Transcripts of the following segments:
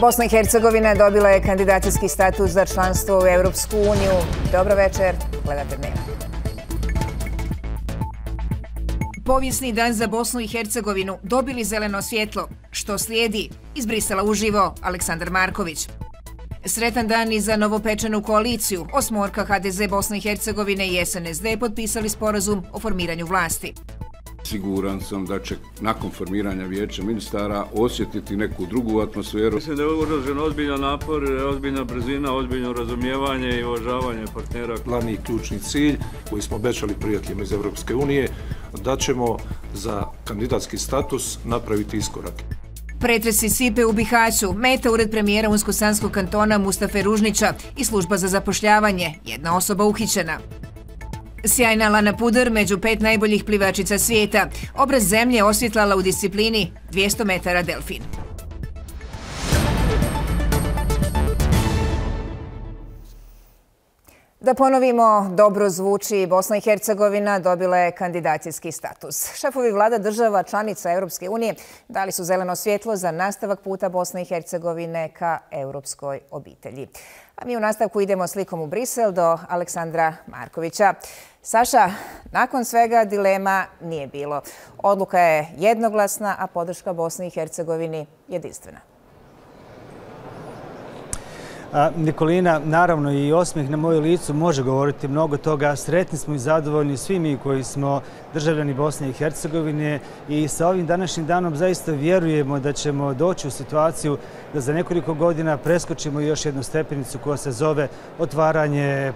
Bosna i Hercegovina dobila je kandidacijski status za članstvo u Europsku uniju. Dobro večer, gledate dnevno. Povijesni dan za Bosnu i Hercegovinu dobili zeleno svjetlo. Što slijedi? Iz Brisela uživo, Aleksandar Marković. Sretan dan i za novopečenu koaliciju. Osmorka HDZ Bosne i Hercegovine i SNSD potpisali sporazum o formiranju vlasti. Siguran sam da će nakon formiranja vijeća ministara osjetiti neku drugu atmosferu. Mislim da je urožen ozbiljan napor, ozbiljna brzina, ozbiljno razumijevanje i uvažavanje partnera. Glavni i ključni cilj koji smo obećali prijateljima iz Evropske unije da ćemo za kandidatski status napraviti iskorak. Pretresi sipe u Bihaću, meta ured premijera Unsko-Sanskog kantona Mustafe Ružnića i služba za zapošljavanje, jedna osoba uhićena. Sjajna Lana Puder među pet najboljih plivačica svijeta. Obraz zemlje osvjetlala u disciplini 200 metara delfin. Da ponovimo, dobro zvuči Bosna i Hercegovina dobila je kandidacijski status. Šefovi vlada država članica Europske unije dali su zeleno svjetlo za nastavak puta Bosne i Hercegovine ka europskoj obitelji. A mi u nastavku idemo slikom u Brisel do Aleksandra Markovića. Saša, nakon svega dilema nije bilo. Odluka je jednoglasna, a podrška Bosni i Hercegovini jedinstvena. Nikolina, naravno i osmih na moju licu može govoriti mnogo toga. Sretni smo i zadovoljni svi mi koji smo državljani Bosne i Hercegovine i sa ovim današnjim danom zaista vjerujemo da ćemo doći u situaciju da za nekoliko godina preskočimo još jednu stepenicu koja se zove otvaranje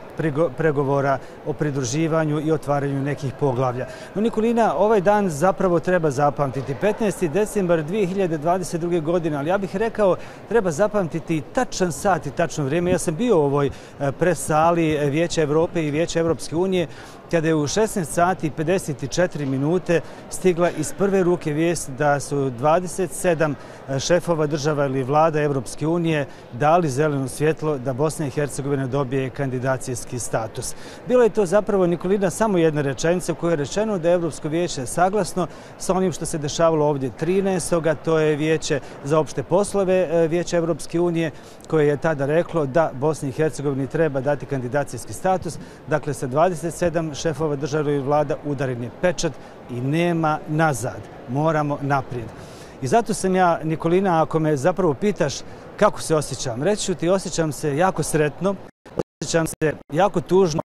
pregovora o pridruživanju i otvaranju nekih poglavlja. No Nikolina, ovaj dan zapravo treba zapamtiti. 15. decembar 2022. godine, ali ja bih rekao treba zapamtiti tačan sat i tačno vrijeme. Ja sam bio u ovoj e, presali e, Vijeća Evrope i Vijeća Evropske unije kada je u 16 sati i 54 minute stigla iz prve ruke vijest da su 27 e, šefova država ili vlada Evropske unije dali zeleno svjetlo da Bosna i Hercegovina dobije kandidacijski status. Bilo je to zapravo, Nikolina, samo jedna rečenica koja je rečeno da je Evropsko vijeće saglasno sa onim što se dešavalo ovdje 13. To je vijeće za opšte poslove e, Vijeća Evropske unije koje je tada reklo da Bosni i Hercegovini treba dati kandidacijski status. Dakle, sa 27 šefova države i vlada udaren je pečat i nema nazad. Moramo naprijed. I zato sam ja, Nikolina, ako me zapravo pitaš kako se osjećam, reći ću ti, osjećam se jako sretno, osjećam se jako tužno,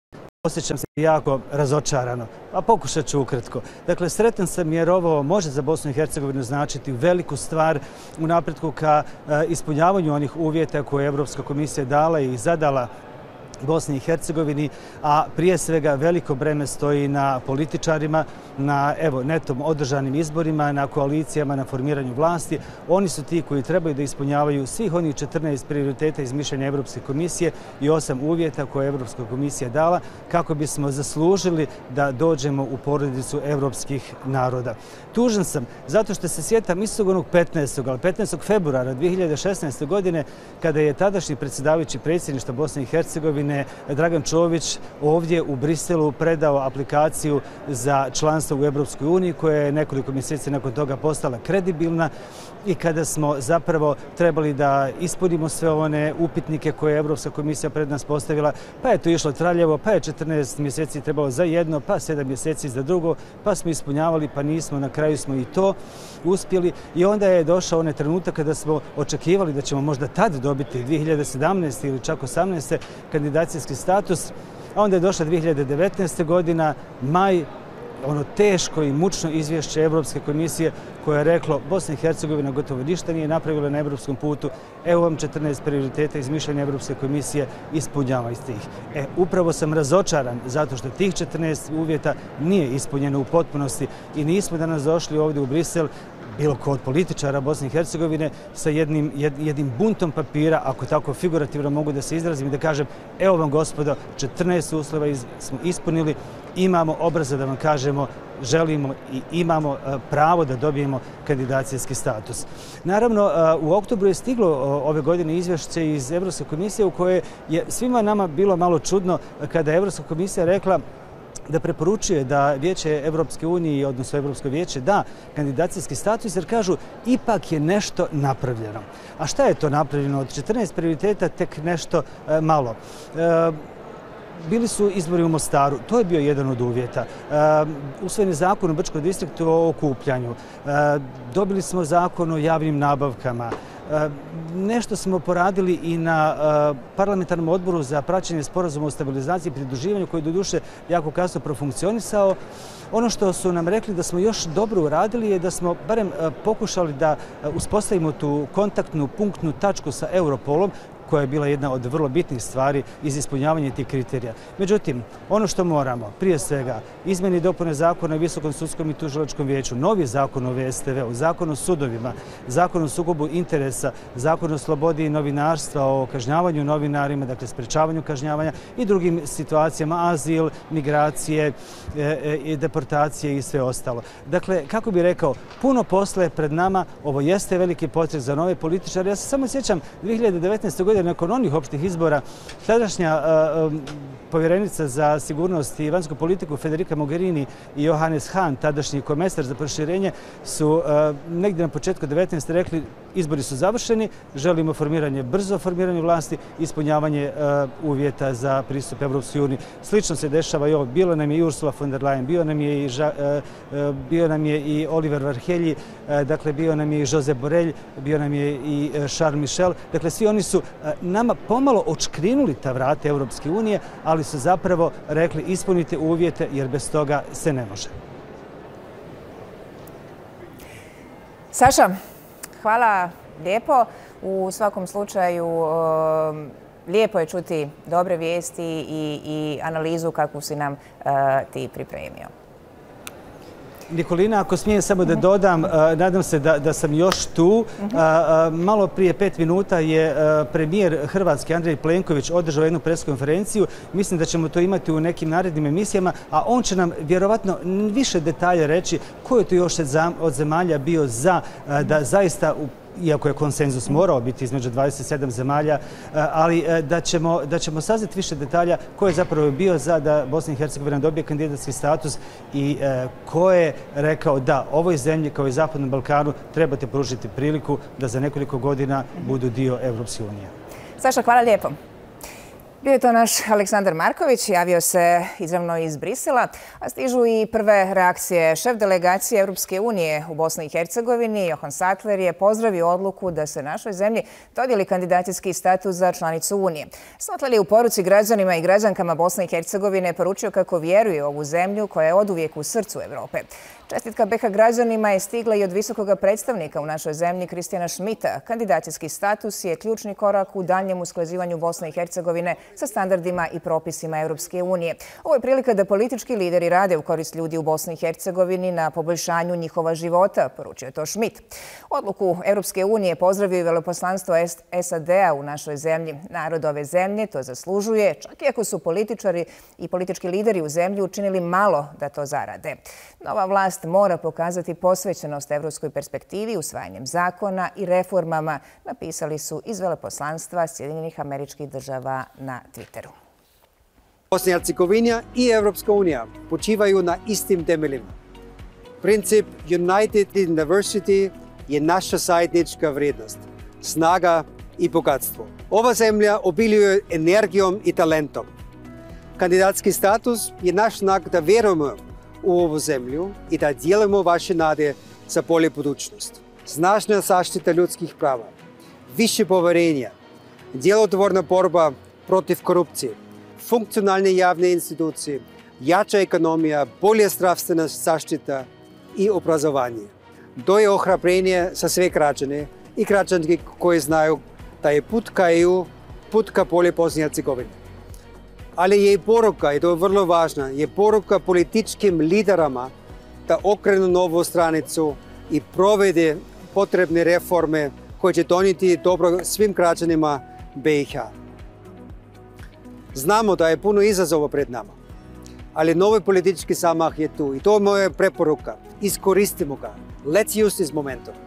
osjećam se jako razočarano. A pokušat ću ukratko. Dakle, sretan sam jer ovo može za Bosnu i Hercegovinu značiti veliku stvar u napretku ka e, ispunjavanju onih uvjeta koje je Evropska komisija dala i zadala Bosni i Hercegovini, a prije svega veliko breme stoji na političarima, na evo, netom održanim izborima, na koalicijama, na formiranju vlasti. Oni su ti koji trebaju da ispunjavaju svih onih 14 prioriteta iz mišljenja Evropske komisije i osam uvjeta koje je Evropska komisija dala kako bismo zaslužili da dođemo u porodicu evropskih naroda. Tužan sam zato što se sjetam istog onog 15. ali 15. februara 2016. godine kada je tadašnji predsjedavajući predsjedništva Bosne i Hercegovine Dragan Čović ovdje u Briselu predao aplikaciju za članstvo u Evropskoj uniji koja je nekoliko mjeseci nakon toga postala kredibilna i kada smo zapravo trebali da ispunimo sve one upitnike koje je Evropska komisija pred nas postavila, pa je to išlo traljevo, pa je 14 mjeseci trebalo za jedno, pa 7 mjeseci za drugo, pa smo ispunjavali, pa nismo, na kraju smo i to uspjeli i onda je došao onaj trenutak kada smo očekivali da ćemo možda tad dobiti 2017. ili čak 18. kandidacijski status, a onda je došla 2019. godina, maj, ono teško i mučno izvješće Evropske komisije koje je reklo Bosna i Hercegovina gotovo ništa nije napravila na evropskom putu. Evo vam 14 prioriteta iz mišljenja Evropske komisije ispunjava iz tih. E, upravo sam razočaran zato što tih 14 uvjeta nije ispunjeno u potpunosti i nismo danas došli ovdje u Brisel bilo ko od političara Bosne i Hercegovine sa jednim, jednim buntom papira, ako tako figurativno mogu da se izrazim i da kažem, evo vam gospodo, 14 uslova smo ispunili, imamo obraza da vam kažemo, želimo i imamo e, pravo da dobijemo kandidacijski status. Naravno, e, u oktobru je stiglo e, ove godine izvješće iz Evropske komisije u koje je svima nama bilo malo čudno kada je Evropska komisija rekla da preporučuje da Vijeće Evropske unije, odnosno Evropsko vijeće, da kandidacijski status, jer kažu ipak je nešto napravljeno. A šta je to napravljeno? Od 14 prioriteta tek nešto e, malo. E, bili su izbori u Mostaru, to je bio jedan od uvjeta. E, usvojen je zakon u Brčkoj distriktu o okupljanju. E, dobili smo zakon o javnim nabavkama. Eh, nešto smo poradili i na eh, parlamentarnom odboru za praćenje sporazuma o stabilizaciji i pridruživanju koji do duše jako kasno profunkcionisao. Ono što su nam rekli da smo još dobro uradili je da smo barem eh, pokušali da uspostavimo tu kontaktnu punktnu tačku sa Europolom koja je bila jedna od vrlo bitnih stvari iz ispunjavanja tih kriterija. Međutim, ono što moramo, prije svega, izmeni dopune zakona o Visokom sudskom i tužilačkom vijeću, novi zakon o VSTV, zakon o sudovima, zakon o sukobu interesa, zakon o slobodi novinarstva, o kažnjavanju novinarima, dakle sprečavanju kažnjavanja i drugim situacijama, azil, migracije, e, e deportacije i sve ostalo. Dakle, kako bih rekao, puno posle pred nama, ovo jeste veliki potreb za nove političare. Ja se samo sjećam 2019. godine godine nakon onih opštih izbora, sadašnja povjerenica za sigurnost i vanjsku politiku Federica Mogherini i Johannes Hahn, tadašnji komesar za proširenje, su negdje na početku 19. rekli izbori su završeni, želimo formiranje, brzo formiranje vlasti, ispunjavanje uvjeta za pristup Evropskoj uniji. Slično se dešava i ovo. Bilo nam je i Ursula von der Leyen, bio nam je i, bio nam je i Oliver Varhelji, dakle bio nam je i Jose Borrell, bio nam je i e, Charles Michel. Dakle, svi oni su E, nama pomalo očkrinuli ta vrata Europske unije, ali su zapravo rekli ispunite uvjete jer bez toga se ne može. Saša, hvala lijepo. U svakom slučaju e, lijepo je čuti dobre vijesti i analizu kakvu si nam e, ti pripremio. Nikolina, ako smijem samo da dodam, nadam se da sam još tu. Uh, malo prije pet minuta je premijer Hrvatski Andrej Plenković održao jednu preskonferenciju. Mislim da ćemo to imati u nekim narednim emisijama, a on će nam vjerovatno više detalje reći ko je to još od zemalja bio za da zaista u iako je konsenzus morao biti između 27 zemalja, e, ali e, da ćemo, da ćemo saznati više detalja ko je zapravo bio za da Bosna i Hercegovina dobije kandidatski status i e, ko je rekao da ovoj zemlji kao i Zapadnom Balkanu trebate pružiti priliku da za nekoliko godina budu dio Evropske unije. Saša, hvala lijepo. Bio je to naš Aleksandar Marković, javio se izravno iz Brisela, a stižu i prve reakcije. Šef delegacije Europske unije u Bosni i Hercegovini, Johan Sattler, je pozdravio odluku da se našoj zemlji dodijeli kandidacijski status za članicu Unije. Sattler je u poruci građanima i građankama Bosne i Hercegovine poručio kako vjeruje ovu zemlju koja je od uvijek u srcu Evrope. Čestitka BH građanima je stigla i od visokog predstavnika u našoj zemlji Kristijana Šmita. Kandidacijski status je ključni korak u daljem usklazivanju Bosne i Hercegovine sa standardima i propisima Europske unije. Ovo je prilika da politički lideri rade u korist ljudi u Bosni i Hercegovini na poboljšanju njihova života, poručio je to Šmit. Odluku Europske unije pozdravio i veloposlanstvo SAD-a u našoj zemlji. Narod ove zemlje to zaslužuje, čak i ako su političari i politički lideri u zemlji učinili malo da to zarade. Nova vlast mora pokazati posvećenost evropskoj perspektivi usvajanjem zakona i reformama, napisali su iz veleposlanstva Sjedinjenih američkih država na Twitteru. Bosna i Hercegovina i Evropska unija počivaju na istim temeljima. Princip United in Diversity je naša zajednička vrednost, snaga i bogatstvo. Ova zemlja obiljuje energijom i talentom. Kandidatski status je naš znak da vjerujemo u ovu zemlju i da dijelimo vaše nade za bolje budućnost. Snažna zaštita ljudskih prava, više poverenja, djelotvorna borba protiv korupcije, funkcionalne javne institucije, jača ekonomija, bolje zdravstvena zaštita i obrazovanje. To je ohrabrenje za sve građane i građanke koji znaju da je put ka EU, put ka bolje Bosne i Hercegovine ali je i poruka, i to je vrlo važno, je poruka političkim liderama da okrenu novu stranicu i provede potrebne reforme koje će doniti dobro svim građanima BiH. Znamo da je puno izazova pred nama, ali novi politički samah je tu i to je moja preporuka. Iskoristimo ga. Let's use this momentum.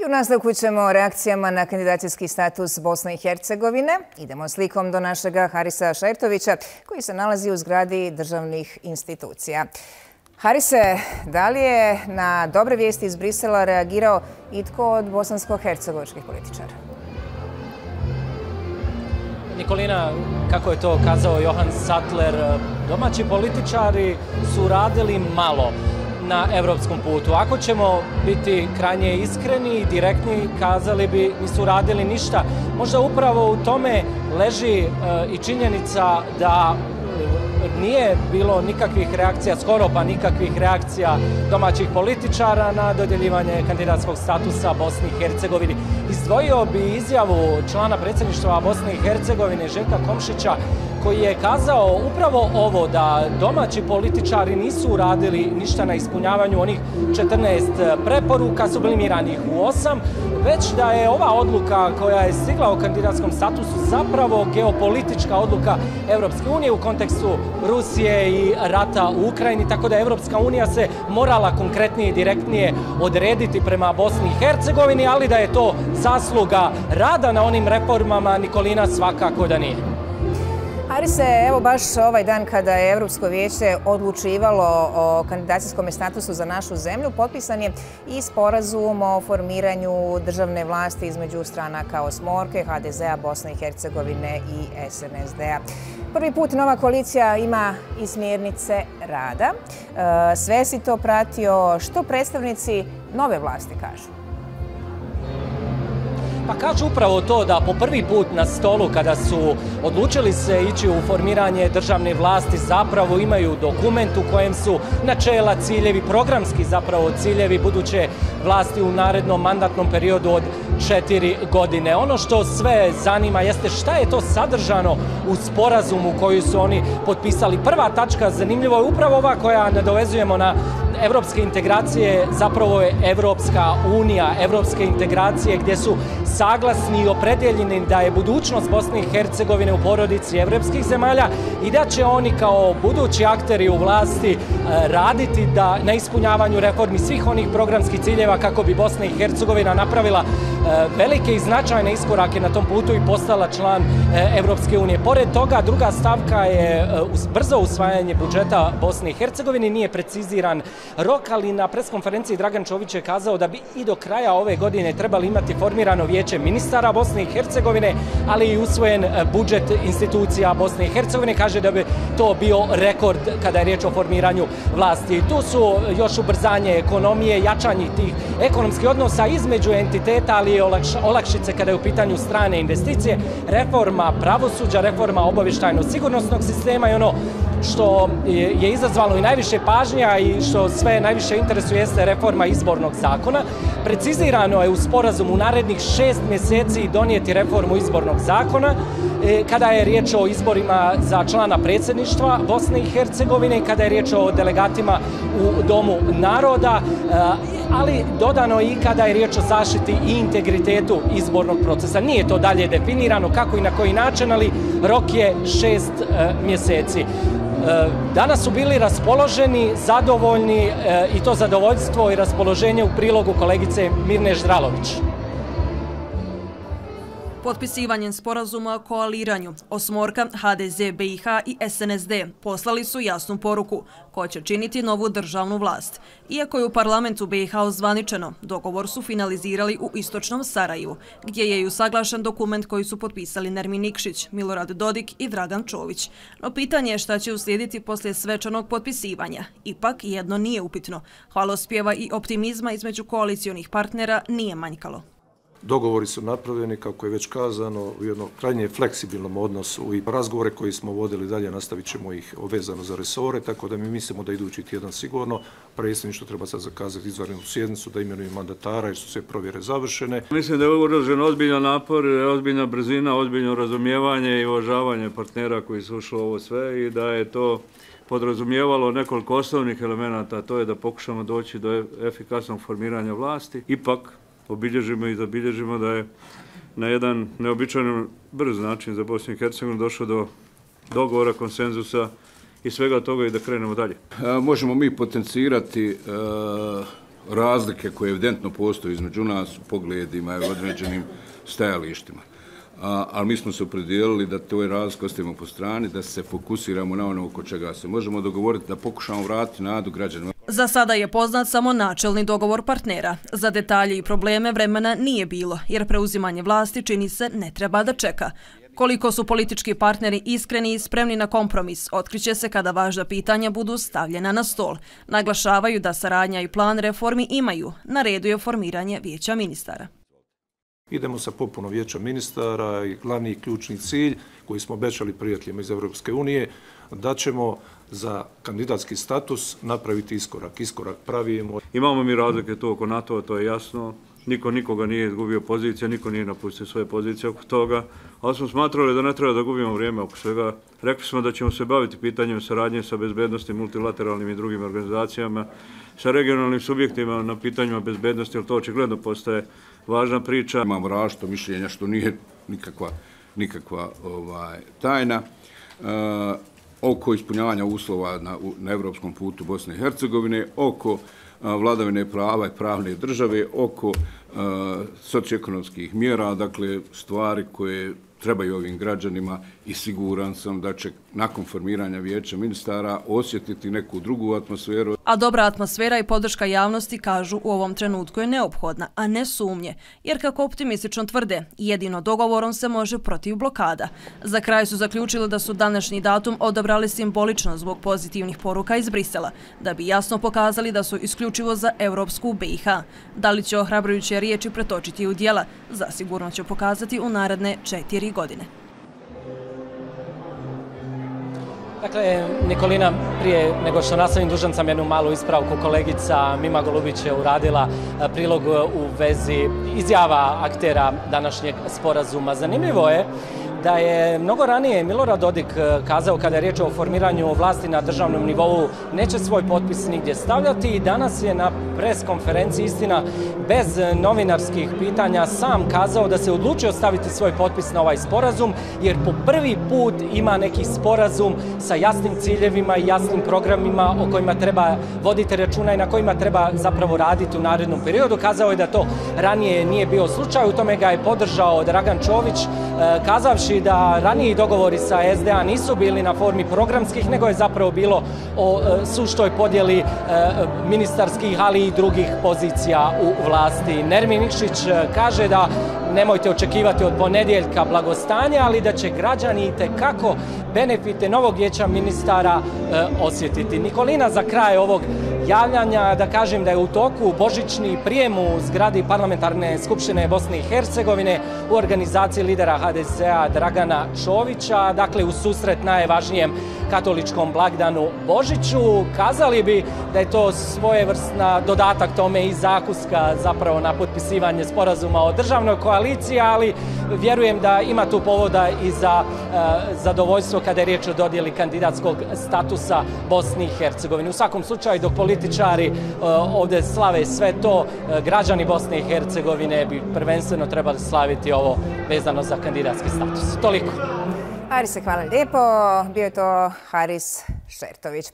I u nastavku ćemo reakcijama na kandidacijski status Bosne i Hercegovine. Idemo slikom do našega Harisa Šertovića koji se nalazi u zgradi državnih institucija. Harise, da li je na dobre vijesti iz Brisela reagirao itko od bosansko-hercegovičkih političara? Nikolina, kako je to kazao Johan Sattler, domaći političari su radili malo na evropskom putu. Ako ćemo biti krajnje iskreni i direktni, kazali bi nisu radili ništa. Možda upravo u tome leži e, i činjenica da nije bilo nikakvih reakcija, skoro pa nikakvih reakcija domaćih političara na dodjeljivanje kandidatskog statusa Bosni i Hercegovini. Izdvojio bi izjavu člana predsjedništva Bosne i Hercegovine Željka Komšića koji je kazao upravo ovo da domaći političari nisu uradili ništa na ispunjavanju onih 14 preporuka, sublimiranih u 8, već da je ova odluka koja je stigla u kandidatskom statusu zapravo geopolitička odluka Evropske unije u kontekstu Rusije i rata u Ukrajini, tako da Evropska unija se morala konkretnije i direktnije odrediti prema Bosni i Hercegovini, ali da je to zasluga rada na onim reformama Nikolina svakako da nije. Arise, evo baš ovaj dan kada je Evropsko vijeće odlučivalo o kandidacijskom statusu za našu zemlju, potpisan je i sporazum o formiranju državne vlasti između stranaka Osmorke, HDZ-a, Bosne i Hercegovine i SNSD-a. Prvi put nova koalicija ima i smjernice rada. E, sve si to pratio. Što predstavnici nove vlasti kažu? Pa kažu upravo to da po prvi put na stolu kada su odlučili se ići u formiranje državne vlasti zapravo imaju dokument u kojem su načela ciljevi, programski zapravo ciljevi buduće vlasti u narednom mandatnom periodu od četiri godine. Ono što sve zanima jeste šta je to sadržano u sporazumu koju su oni potpisali. Prva tačka zanimljivo je upravo ova koja nadovezujemo na evropske integracije zapravo je Evropska unija, evropske integracije gdje su saglasni i opredeljeni da je budućnost Bosne i Hercegovine u porodici evropskih zemalja i da će oni kao budući akteri u vlasti e, raditi da na ispunjavanju reformi svih onih programskih ciljeva kako bi Bosna i Hercegovina napravila e, velike i značajne iskorake na tom putu i postala član e, Evropske unije. Pored toga, druga stavka je brzo usvajanje budžeta Bosne i Hercegovine. Nije preciziran rok, ali na preskonferenciji Dragan Čović je kazao da bi i do kraja ove godine trebali imati formirano vijeće ministara Bosne i Hercegovine, ali i usvojen e, budžet institucija Bosne i Hercegovine. Kaže da bi to bio rekord kada je riječ o formiranju vlasti. Tu su još ubrzanje ekonomije, jačanje tih ekonomskih odnosa između entiteta, ali i olakšice kada je u pitanju strane investicije, reforma pravosuđa, reforma obavištajno-sigurnosnog sistema i ono što je izazvalo i najviše pažnja i što sve najviše interesuje jeste reforma izbornog zakona. Precizirano je u sporazumu u narednih šest mjeseci donijeti reformu izbornog zakona e, kada je riječ o izborima za člana predsjedništva Bosne i Hercegovine, kada je riječ o delegatima u Domu naroda, e, ali dodano i kada je riječ o zaštiti i integritetu izbornog procesa. Nije to dalje definirano kako i na koji način, ali rok je šest e, mjeseci. E, danas su bili raspoloženi, zadovoljni eh, i to zadovoljstvo i raspoloženje u prilogu kolegice Mirne Ždralović. Potpisivanjem sporazuma o koaliranju Osmorka, HDZ, BiH i SNSD poslali su jasnu poruku ko će činiti novu državnu vlast. Iako je u parlamentu BiH ozvaničeno, dogovor su finalizirali u istočnom Sarajevu, gdje je i usaglašen dokument koji su potpisali Nermi Nikšić, Milorad Dodik i Dragan Čović. No pitanje je šta će uslijediti poslije svečanog potpisivanja. Ipak jedno nije upitno. Hvalospjeva i optimizma između koalicijonih partnera nije manjkalo. Dogovori su napravljeni, kako je već kazano, u jednom krajnje fleksibilnom odnosu i razgovore koji smo vodili dalje nastavit ćemo ih vezano za resore, tako da mi mislimo da idući tjedan sigurno što treba sad zakazati izvarenu sjednicu, da imenuju mandatara jer su sve provjere završene. Mislim da je uražen ozbiljan napor, ozbiljna brzina, ozbiljno razumijevanje i uvažavanje partnera koji su ušli ovo sve i da je to podrazumijevalo nekoliko osnovnih elemenata, to je da pokušamo doći do efikasnog formiranja vlasti. Ipak, obilježimo i zabilježimo da je na jedan neobičan brz način za Bosnu i Hercegovinu došlo do dogovora, konsenzusa i svega toga i da krenemo dalje. E, možemo mi potencirati e, razlike koje evidentno postoje između nas u pogledima i određenim stajalištima. Ali mi smo se opredijelili da to je razlike ostavimo po strani, da se fokusiramo na ono oko čega se možemo dogovoriti, da pokušamo vratiti nadu građanima. Za sada je poznat samo načelni dogovor partnera. Za detalje i probleme vremena nije bilo, jer preuzimanje vlasti čini se ne treba da čeka. Koliko su politički partneri iskreni i spremni na kompromis, otkriće se kada važna pitanja budu stavljena na stol. Naglašavaju da saradnja i plan reformi imaju. Na redu je formiranje vijeća ministara. Idemo sa popuno vijeća ministara i glavni ključni cilj koji smo obećali prijateljima iz Evropske unije, da ćemo za kandidatski status napraviti iskorak. Iskorak pravimo. Imamo mi razlike to oko NATO, to je jasno. Niko nikoga nije izgubio pozicija, niko nije napustio svoje pozicije oko toga. Ali smo smatrali da ne treba da gubimo vrijeme oko svega. Rekli smo da ćemo se baviti pitanjem saradnje sa bezbednosti, multilateralnim i drugim organizacijama, sa regionalnim subjektima na pitanjima bezbednosti, jer to očigledno postaje važna priča. Imamo rašto mišljenja što nije nikakva, nikakva ovaj, tajna. E, oko ispunjavanja uslova na, na evropskom putu Bosne i Hercegovine, oko vladavine prava i pravne države, oko socioekonomskih mjera, dakle stvari koje trebaju ovim građanima i siguran sam da će nakon formiranja vijeća ministara osjetiti neku drugu atmosferu. A dobra atmosfera i podrška javnosti, kažu, u ovom trenutku je neophodna, a ne sumnje, jer kako optimistično tvrde, jedino dogovorom se može protiv blokada. Za kraj su zaključili da su današnji datum odabrali simbolično zbog pozitivnih poruka iz Brisela, da bi jasno pokazali da su isključivo za Evropsku BiH. Da li će ohrabrujuće riječi pretočiti u dijela, zasigurno će pokazati u naredne četiri godine. Dakle, Nikolina, prije nego što nastavim, dužan sam jednu malu ispravku. Kolegica Mima Golubić je uradila eh, prilog eh, u vezi izjava aktera današnjeg sporazuma. Zanimljivo je da je mnogo ranije Milorad Dodik eh, kazao kada je riječ o formiranju vlasti na državnom nivou neće svoj potpis nigdje stavljati i danas je na pres konferenciji istina bez novinarskih pitanja sam kazao da se odlučio staviti svoj potpis na ovaj sporazum jer po prvi put ima neki sporazum sa jasnim ciljevima i jasnim programima o kojima treba voditi računa i na kojima treba zapravo raditi u narednom periodu. Kazao je da to ranije nije bio slučaj, u tome ga je podržao Dragan Čović, eh, kazavši kazavši da raniji dogovori sa SDA nisu bili na formi programskih, nego je zapravo bilo o e, suštoj podjeli e, ministarskih, ali i drugih pozicija u vlasti. Nermin Nikšić e, kaže da nemojte očekivati od ponedjeljka blagostanja, ali da će građani i tekako benefite novog vjeća ministara e, osjetiti. Nikolina za kraj ovog javljanja da kažem da je u toku božićni prijem u zgradi parlamentarne skupštine Bosne i Hercegovine u organizaciji lidera HDZ-a Dragana Čovića, dakle u susret najvažnijem katoličkom blagdanu Božiću. Kazali bi da je to svojevrsna dodatak tome i zakuska zapravo na potpisivanje sporazuma o državnoj koaliciji, ali vjerujem da ima tu povoda i za e, zadovoljstvo kada je riječ o dodjeli kandidatskog statusa Bosni i Hercegovine. U svakom slučaju, dok političari e, ovdje slave sve to, e, građani Bosne i Hercegovine bi prvenstveno trebali slaviti ovo vezano za kandidatski status. Toliko. Harise, hvala lijepo. Bio je to Haris Šertović.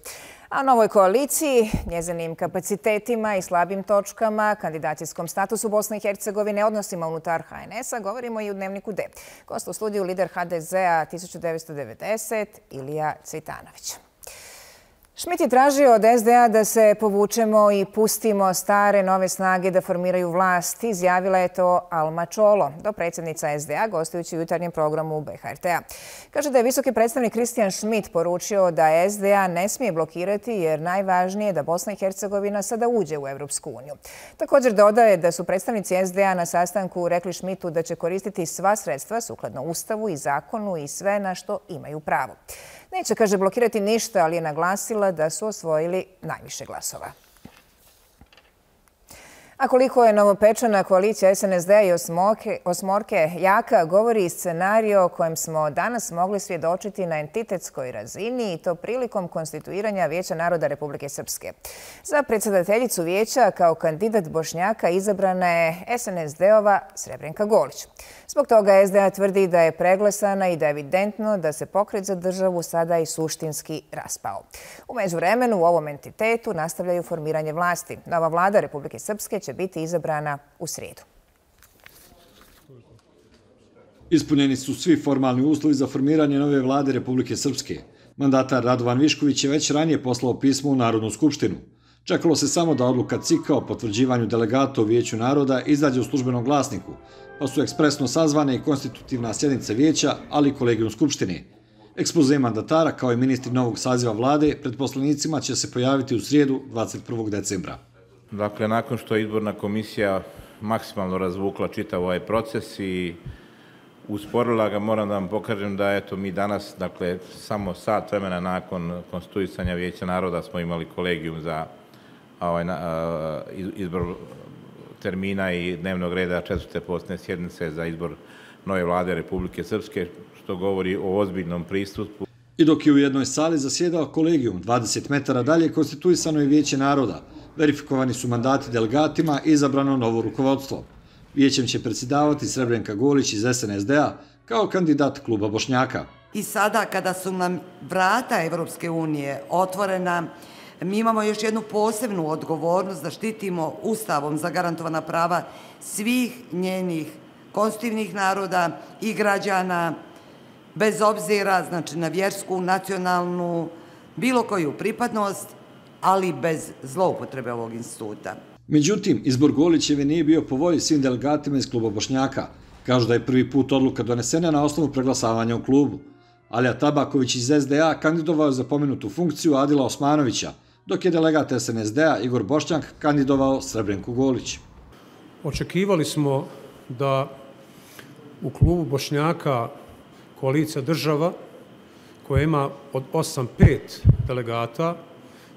A novoj koaliciji, njezinim kapacitetima i slabim točkama, kandidacijskom statusu Bosne i Hercegovine, odnosima unutar HNS-a, govorimo i u Dnevniku D. Gost u studiju lider HDZ-a 1990, Ilija Cvitanović. Šmit je tražio od SDA da se povučemo i pustimo stare nove snage da formiraju vlast. Izjavila je to Alma Čolo, do predsjednica SDA, gostujući u jutarnjem programu BHRT-a. Kaže da je visoki predstavnik Kristijan Šmit poručio da SDA ne smije blokirati jer najvažnije je da Bosna i Hercegovina sada uđe u Evropsku uniju. Također dodaje da su predstavnici SDA na sastanku rekli Šmitu da će koristiti sva sredstva sukladno Ustavu i zakonu i sve na što imaju pravo. Neće, kaže, blokirati ništa, ali je naglasila da su osvojili najviše glasova. A koliko je novopečana koalicija SNSD i Osmorke jaka, govori i scenario o kojem smo danas mogli svjedočiti na entitetskoj razini i to prilikom konstituiranja Vijeća naroda Republike Srpske. Za predsjedateljicu Vijeća kao kandidat Bošnjaka izabrana je SNSD-ova Srebrenka Golić. Zbog toga SDA tvrdi da je preglesana i da je evidentno da se pokret za državu sada i suštinski raspao. U međuvremenu u ovom entitetu nastavljaju formiranje vlasti. Nova vlada Republike Srpske će biti izabrana u sredu. Ispunjeni su svi formalni uslovi za formiranje nove vlade Republike Srpske. Mandatar Radovan Višković je već ranije poslao pismo u Narodnu skupštinu. Čekalo se samo da odluka CIKA o potvrđivanju delegata u Vijeću naroda izađe u službenom glasniku, pa su ekspresno sazvane i konstitutivna sjednica Vijeća, ali i kolegijum Skupštine. Ekspoze mandatara kao i ministri novog saziva vlade pred poslanicima će se pojaviti u srijedu 21. decembra. Dakle, nakon što je izborna komisija maksimalno razvukla čitav ovaj proces i usporila ga, moram da vam pokažem da eto mi danas, dakle, samo sat vremena nakon konstituisanja Vijeća naroda smo imali kolegijum za ovaj, izbor termina i dnevnog reda četvrte postne sjednice za izbor nove vlade Republike Srpske, što govori o ozbiljnom pristupu. I dok je u jednoj sali zasjedao kolegijum, 20 metara dalje konstituisano je Vijeće naroda. Verifikovani su mandati delegatima i izabrano novo rukovodstvo. Vijećem će predsjedavati Srebrenka Golić iz SNSD-a kao kandidat kluba Bošnjaka. I sada kada su nam vrata Evropske unije otvorena, mi imamo još jednu posebnu odgovornost da štitimo ustavom zagarantovana prava svih njenih konstitutivnih naroda i građana, bez obzira znači, na vjersku, nacionalnu, bilo koju pripadnost, ali bez zloupotrebe ovog instituta. Međutim, izbor Golićeve nije bio po volji svim delegatima iz kluba Bošnjaka. Kažu da je prvi put odluka donesena na osnovu preglasavanja u klubu. Alija Tabaković iz SDA kandidovao za pomenutu funkciju Adila Osmanovića, dok je delegat SNSD-a Igor Bošnjak kandidovao Srebrenku Golić. Očekivali smo da u klubu Bošnjaka koalicija država koja ima od 8-5 delegata,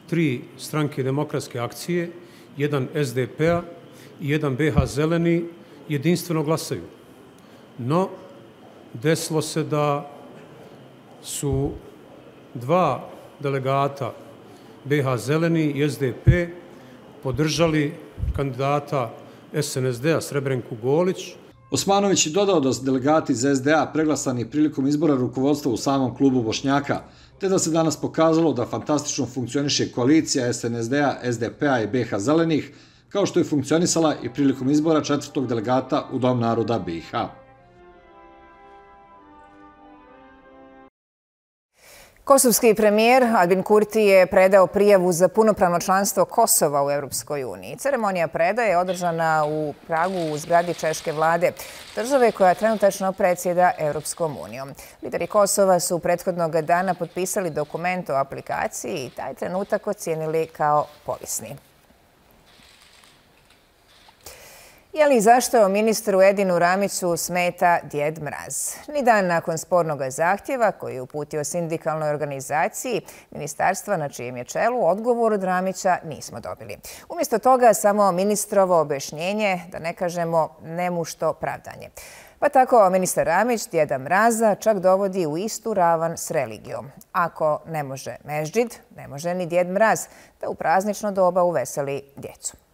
tri stranke demokratske akcije, jedan SDP-a i jedan BH Zeleni jedinstveno glasaju. No, desilo se da su dva delegata BH Zeleni i SDP podržali kandidata SNSD-a Srebrenku Golić. Osmanović je dodao da su delegati iz SDA preglasani prilikom izbora rukovodstva u samom klubu Bošnjaka, te da se danas pokazalo da fantastično funkcioniše koalicija SNSD-a, SDP-a i BH Zelenih, kao što je funkcionisala i prilikom izbora četvrtog delegata u Dom naroda BiH. Kosovski premijer Albin Kurti je predao prijavu za punopravno članstvo Kosova u Europskoj uniji. Ceremonija predaje je održana u Pragu u zgradi Češke vlade, države koja trenutačno predsjeda Europskom unijom. Lideri Kosova su prethodnog dana potpisali dokument o aplikaciji i taj trenutak ocijenili kao povisni. Je li zašto ministru Edinu Ramiću smeta Djed Mraz? Ni dan nakon spornog zahtjeva koji je uputio sindikalnoj organizaciji ministarstva na čijem je čelu, odgovor od Ramića nismo dobili. Umjesto toga samo ministrovo objašnjenje, da ne kažemo nemušto pravdanje. Pa tako ministar Ramić Djeda Mraza čak dovodi u istu ravan s religijom. Ako ne može Mežđid, ne može ni Djed Mraz da u praznično doba uveseli djecu.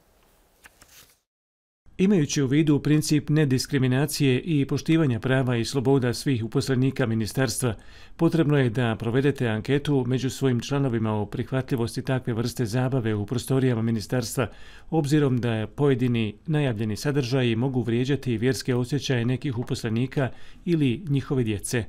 Imajući u vidu princip nediskriminacije i poštivanja prava i sloboda svih uposlenika ministarstva, potrebno je da provedete anketu među svojim članovima o prihvatljivosti takve vrste zabave u prostorijama ministarstva, obzirom da pojedini najavljeni sadržaji mogu vrijeđati vjerske osjećaje nekih uposlenika ili njihove djece.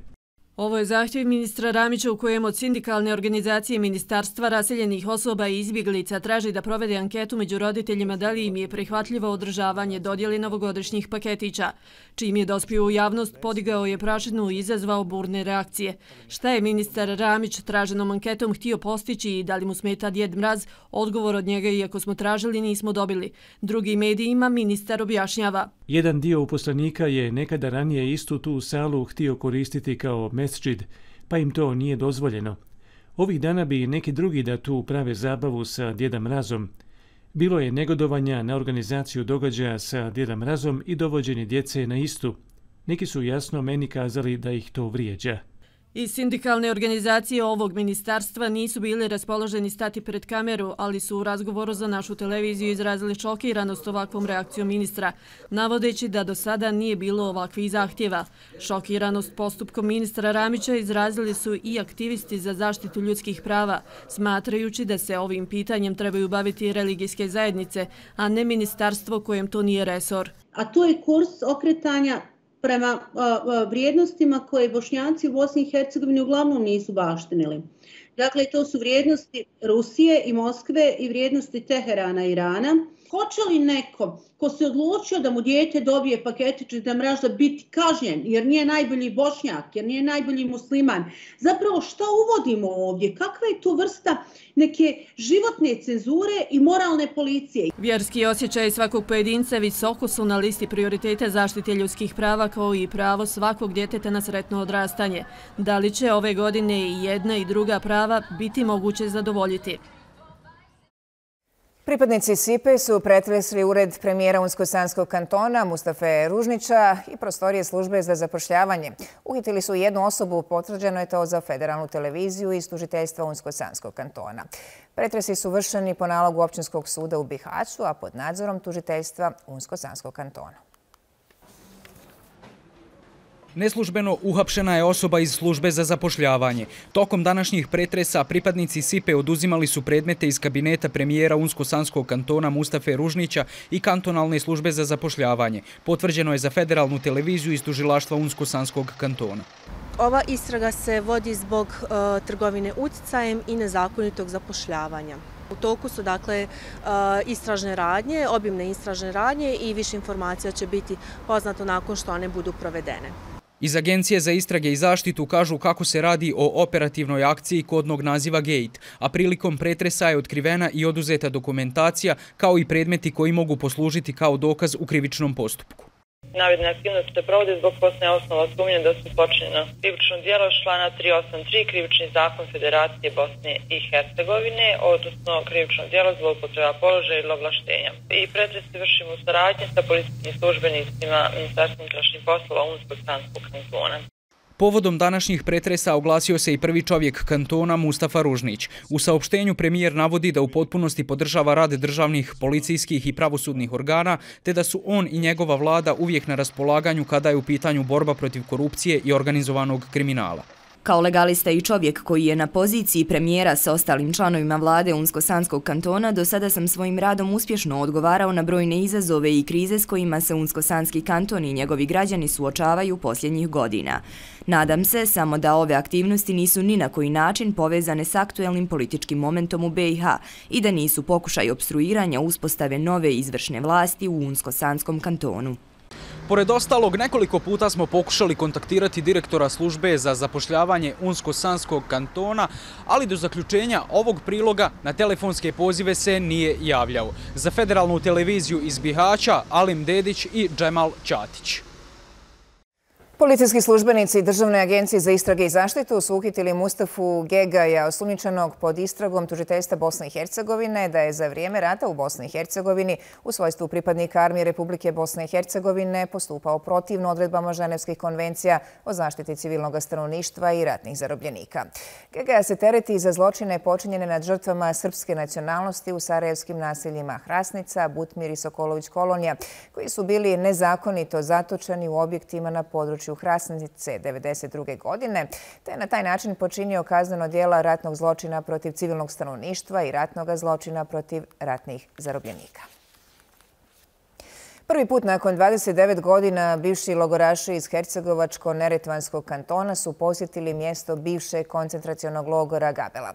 Ovo je zahtjev ministra Ramića u kojem od sindikalne organizacije Ministarstva raseljenih osoba i izbjeglica traži da provede anketu među roditeljima da li im je prihvatljivo održavanje dodjeli novogodišnjih paketića. Čim je dospio u javnost, podigao je prašinu i izazvao burne reakcije. Šta je ministar Ramić traženom anketom htio postići i da li mu smeta djed mraz, odgovor od njega iako smo tražili nismo dobili. Drugi medijima ministar objašnjava. Jedan dio uposlenika je nekada ranije istu tu salu htio koristiti kao mesčid, pa im to nije dozvoljeno. Ovih dana bi neki drugi da tu prave zabavu sa Djeda razom. Bilo je negodovanja na organizaciju događaja sa Djeda Mrazom i dovođenje djece na istu. Neki su jasno meni kazali da ih to vrijeđa. I sindikalne organizacije ovog ministarstva nisu bili raspoloženi stati pred kameru, ali su u razgovoru za našu televiziju izrazili šokiranost ovakvom reakcijom ministra, navodeći da do sada nije bilo ovakvih zahtjeva. Šokiranost postupkom ministra Ramića izrazili su i aktivisti za zaštitu ljudskih prava, smatrajući da se ovim pitanjem trebaju baviti religijske zajednice, a ne ministarstvo kojem to nije resor. A to je kurs okretanja prema vrijednostima koje bošnjaci u Bosni i Hercegovini uglavnom nisu baštenili. Dakle, to su vrijednosti Rusije i Moskve i vrijednosti Teherana i Irana. Hoće li neko ko se odlučio da mu dijete dobije paketić da mražda biti kažnjen jer nije najbolji bošnjak, jer nije najbolji musliman. Zapravo šta uvodimo ovdje? Kakva je to vrsta neke životne cenzure i moralne policije? Vjerski osjećaj svakog pojedinca visoko su na listi prioriteta zaštite ljudskih prava kao i pravo svakog djeteta na sretno odrastanje. Da li će ove godine i jedna i druga prava biti moguće zadovoljiti? Pripadnici SIPE su pretresli ured premijera Unsko-Sanskog kantona Mustafe Ružnića i prostorije službe za zapošljavanje. Uhitili su jednu osobu, potvrđeno je to za federalnu televiziju iz tužiteljstva Unsko-Sanskog kantona. Pretresi su vršeni po nalogu općinskog suda u Bihaću, a pod nadzorom tužiteljstva Unsko-Sanskog kantona. Neslužbeno uhapšena je osoba iz službe za zapošljavanje. Tokom današnjih pretresa pripadnici SIPE oduzimali su predmete iz kabineta premijera Unsko-Sanskog kantona Mustafe Ružnića i kantonalne službe za zapošljavanje. Potvrđeno je za federalnu televiziju iz tužilaštva Unsko-Sanskog kantona. Ova istraga se vodi zbog e, trgovine uticajem i nezakonitog zapošljavanja. U toku su dakle e, istražne radnje, obimne istražne radnje i više informacija će biti poznato nakon što one budu provedene. Iz Agencije za istrage i zaštitu kažu kako se radi o operativnoj akciji kodnog naziva GATE, a prilikom pretresa je otkrivena i oduzeta dokumentacija kao i predmeti koji mogu poslužiti kao dokaz u krivičnom postupku. Navedne aktivnosti se provode zbog posne osnova sumnje da su počinjeno krivično djelo člana 383 krivični zakon Federacije Bosne i Hercegovine, odnosno krivično djelo zbog potreba položaja ili oblaštenja. I pretresi vršimo u saradnje sa policijskim službenicima Ministarstva unutrašnjih poslova Unskog stanskog kantona. Povodom današnjih pretresa oglasio se i prvi čovjek kantona Mustafa Ružnić. U saopštenju premijer navodi da u potpunosti podržava rad državnih, policijskih i pravosudnih organa, te da su on i njegova vlada uvijek na raspolaganju kada je u pitanju borba protiv korupcije i organizovanog kriminala. Kao legalista i čovjek koji je na poziciji premijera sa ostalim članovima vlade Unsko-Sanskog kantona, do sada sam svojim radom uspješno odgovarao na brojne izazove i krize s kojima se Unsko-Sanski kanton i njegovi građani suočavaju posljednjih godina. Nadam se samo da ove aktivnosti nisu ni na koji način povezane s aktuelnim političkim momentom u BiH i da nisu pokušaj obstruiranja uspostave nove izvršne vlasti u Unsko-Sanskom kantonu. Pored ostalog, nekoliko puta smo pokušali kontaktirati direktora službe za zapošljavanje Unsko-Sanskog kantona, ali do zaključenja ovog priloga na telefonske pozive se nije javljao. Za federalnu televiziju iz Bihaća, Alim Dedić i Džemal Ćatić. Policijski službenici Državne agencije za istrage i zaštitu su uhitili Mustafu Gegaja, osumnjičenog pod istragom tužiteljstva Bosne i Hercegovine, da je za vrijeme rata u Bosni i Hercegovini u svojstvu pripadnika Armije Republike Bosne i Hercegovine postupao protivno odredbama Ženevskih konvencija o zaštiti civilnog stanovništva i ratnih zarobljenika. Gegaja se tereti za zločine počinjene nad žrtvama srpske nacionalnosti u sarajevskim naseljima Hrasnica, Butmir i Sokolović kolonija, koji su bili nezakonito zatočeni u objektima na području području Hrasnice 1992. godine, te je na taj način počinio kazneno dijela ratnog zločina protiv civilnog stanovništva i ratnog zločina protiv ratnih zarobljenika. Prvi put nakon 29 godina bivši logoraši iz Hercegovačko-Neretvanskog kantona su posjetili mjesto bivše koncentracijonog logora Gabela.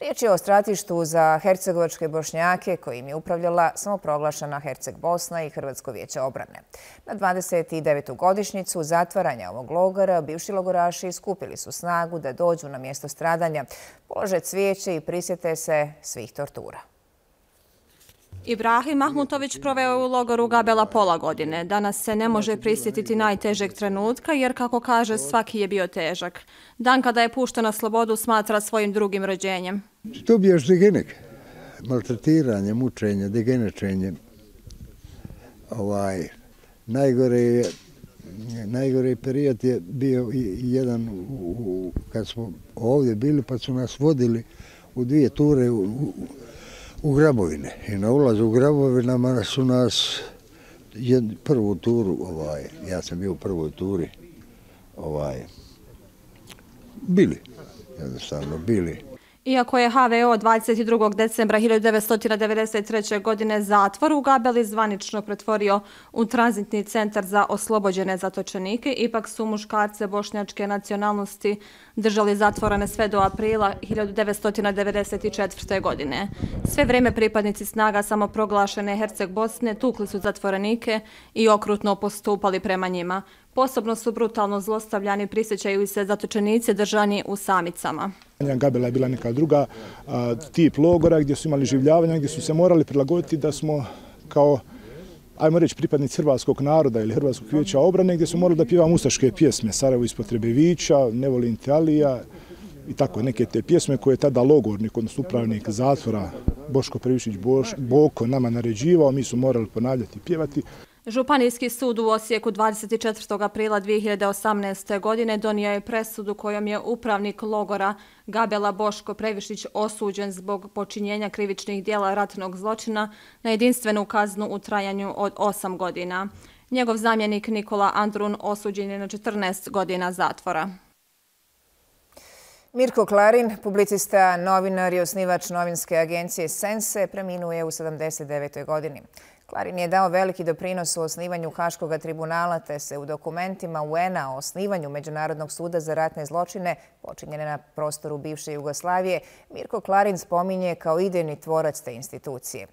Riječ je o stratištu za hercegovačke bošnjake kojim je upravljala samoproglašena Herceg Bosna i Hrvatsko vijeće obrane. Na 29. godišnicu zatvaranja ovog logora bivši logoraši skupili su snagu da dođu na mjesto stradanja, polože cvijeće i prisjete se svih tortura. Ibrahim Mahmutović proveo u logoru Gabela pola godine. Danas se ne može prisjetiti najtežeg trenutka jer, kako kaže, svaki je bio težak. Dan kada je pušten na slobodu smatra svojim drugim rođenjem. Znači, to bi još maltretiranje, mučenje, degenečenje. Ovaj, najgore je najgore period je bio jedan u, kad smo ovdje bili pa su nas vodili u dvije ture u, u, u grabovine i na ulazu u grabovinama su nas jed, prvu turu ovaj ja sam bio u prvoj turi ovaj bili jednostavno bili Iako je HVO 22. decembra 1993. godine zatvor u Gabeli zvanično pretvorio u tranzitni centar za oslobođene zatočenike, ipak su muškarce bošnjačke nacionalnosti držali zatvorene sve do aprila 1994. godine. Sve vreme pripadnici snaga samoproglašene Herceg Bosne tukli su zatvorenike i okrutno postupali prema njima. Posebno su brutalno zlostavljani prisjećaju se zatočenice držani u samicama. Gabela je bila neka druga a, tip logora gdje su imali življavanja, gdje su se morali prilagoditi da smo kao ajmo reći, pripadnici hrvatskog naroda ili hrvatskog vijeća obrane, gdje su morali da pjevam ustaške pjesme, Sarajevo ispod Trebevića, Ne volim Italija i tako neke te pjesme koje je tada logornik, odnosno upravnik zatvora Boško Previšić Boko nama naređivao, mi su morali ponavljati i pjevati. Županijski sud u Osijeku 24. aprila 2018. godine donio je presudu kojom je upravnik logora Gabela Boško Previšić osuđen zbog počinjenja krivičnih dijela ratnog zločina na jedinstvenu kaznu u trajanju od 8 godina. Njegov zamjenik Nikola Andrun osuđen je na 14 godina zatvora. Mirko Klarin, publicista, novinar i osnivač novinske agencije Sense, preminuje u 79. godini. Klarin je dao veliki doprinos u osnivanju Haškog tribunala, te se u dokumentima UN-a o osnivanju Međunarodnog suda za ratne zločine, počinjene na prostoru bivše Jugoslavije, Mirko Klarin spominje kao idejni tvorac te institucije.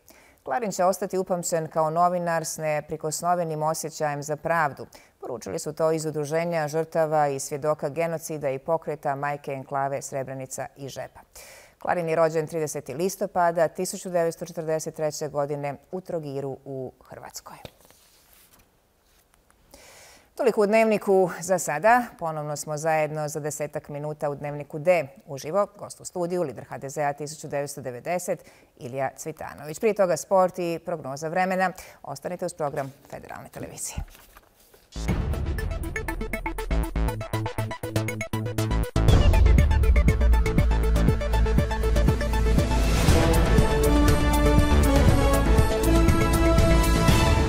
Klarin će ostati upamćen kao novinar s neprikosnovenim osjećajem za pravdu. Poručili su to iz udruženja žrtava i svjedoka genocida i pokreta Majke Enklave Srebrenica i Žepa. Klarin je rođen 30. listopada 1943. godine u Trogiru u Hrvatskoj. Toliko u Dnevniku za sada. Ponovno smo zajedno za desetak minuta u Dnevniku D. Uživo, gost u studiju, lider HDZ-a 1990, Ilija Cvitanović. Prije toga sport i prognoza vremena. Ostanite uz program Federalne televizije.